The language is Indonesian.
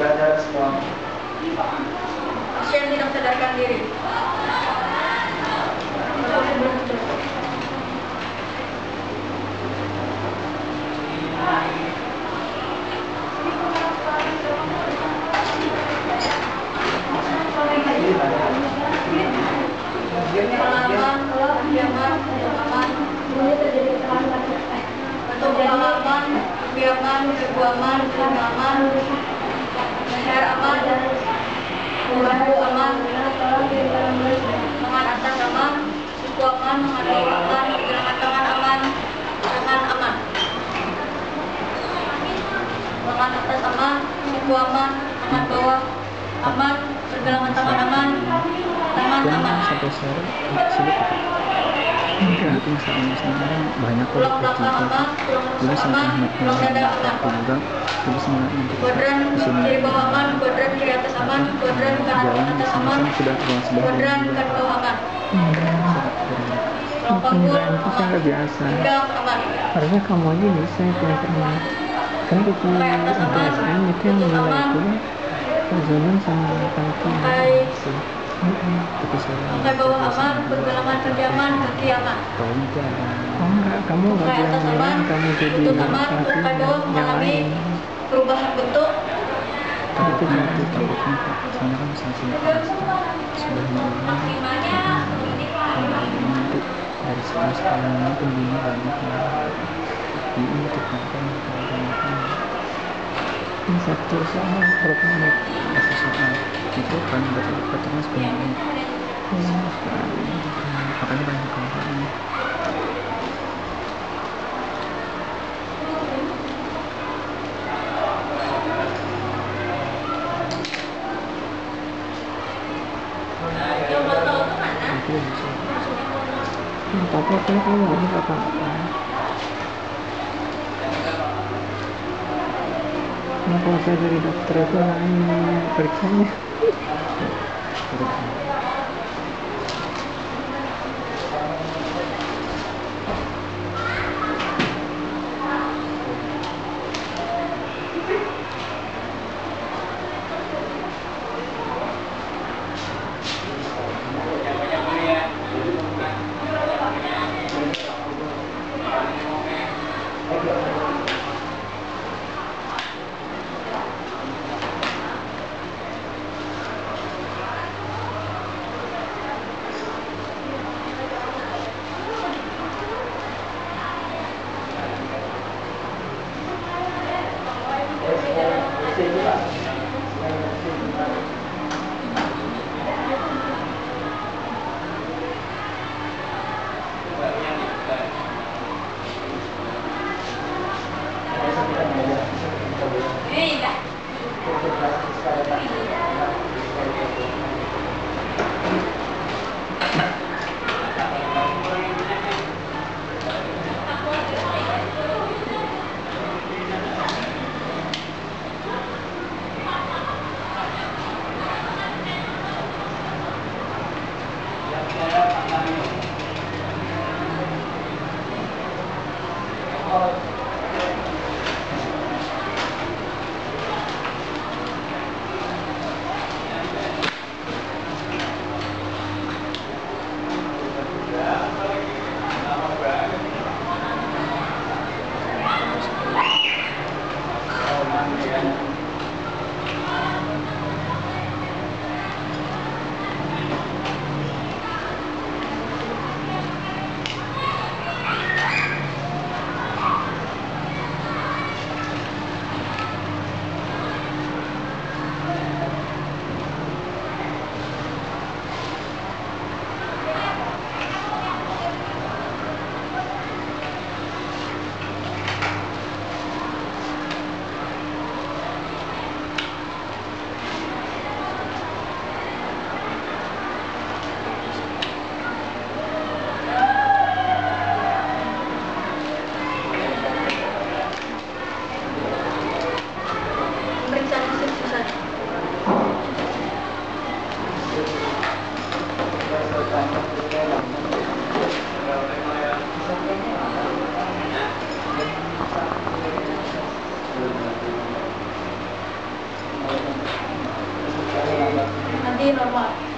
belajar semua. Pasien tidak sadarkan diri. Pengalaman, diaman, pengalaman, untuk pengalaman, diaman, keguaman, pengalaman, leher aman, membantu aman, tangan atas aman, suku aman, tangan bawah aman, pergelangan tangan aman, tangan aman. Tangan atas aman, suku aman, tangan bawah aman, pergelangan tangan aman, tangan Kan aman. sampai sore? Enggak, itu sekarang banyak aman, Dulu sampai aman, anak tulang dada aman. juga dulu nanti Kuadran kiri bawah aman, kuadran kiri atas aman, kuadran kanan jalan di atas aman, sana sudah ruang sebelah kuadran kanan bawah aman. Tulang panggul Enggak, itu saya aman, nggak biasa. Harusnya kamu aja bisa punya pernah. Kan buku MTSN itu yang menilai itu Zonan sama saya sampai bawah aman, pergelangan kaki aman, kaki aman. Oh enggak, kamu nggak bilang aman, kamu jadi aman, pelatih sampai bawah yang mengalami perubahan bentuk, tapi itu nanti takutnya pak soalnya kan sanksi. Sudah mau nanti dari sekolah sekolah ini pembina banyak ya ini untuk makan kalau ada makan Ini satu soal berapa menit? satu soal itu kan potongnya sepuluh menit Hmm. makanya banyak bisa Hmm, tapi kan kamu nggak apa-apa. Nah, kalau saya jadi dokter ये